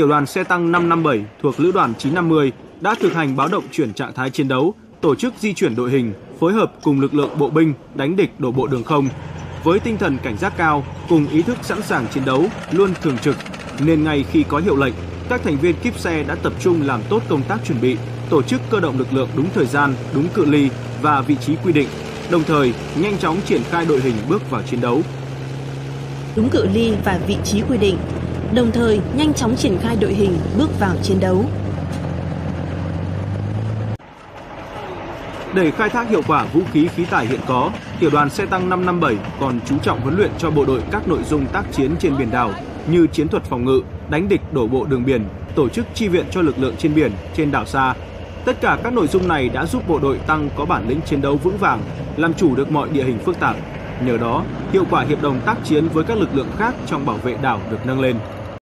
tiểu đoàn xe tăng 557 thuộc Lữ đoàn 950 đã thực hành báo động chuyển trạng thái chiến đấu, tổ chức di chuyển đội hình, phối hợp cùng lực lượng bộ binh đánh địch đổ bộ đường không. Với tinh thần cảnh giác cao cùng ý thức sẵn sàng chiến đấu luôn thường trực, nên ngay khi có hiệu lệnh, các thành viên kíp xe đã tập trung làm tốt công tác chuẩn bị, tổ chức cơ động lực lượng đúng thời gian, đúng cự ly và vị trí quy định, đồng thời nhanh chóng triển khai đội hình bước vào chiến đấu. Đúng cự ly và vị trí quy định, đồng thời nhanh chóng triển khai đội hình bước vào chiến đấu. Để khai thác hiệu quả vũ khí khí tải hiện có, tiểu đoàn xe tăng 557 còn chú trọng huấn luyện cho bộ đội các nội dung tác chiến trên biển đảo như chiến thuật phòng ngự, đánh địch đổ bộ đường biển, tổ chức chi viện cho lực lượng trên biển, trên đảo xa. Tất cả các nội dung này đã giúp bộ đội tăng có bản lĩnh chiến đấu vững vàng, làm chủ được mọi địa hình phức tạp. Nhờ đó, hiệu quả hiệp đồng tác chiến với các lực lượng khác trong bảo vệ đảo được nâng lên.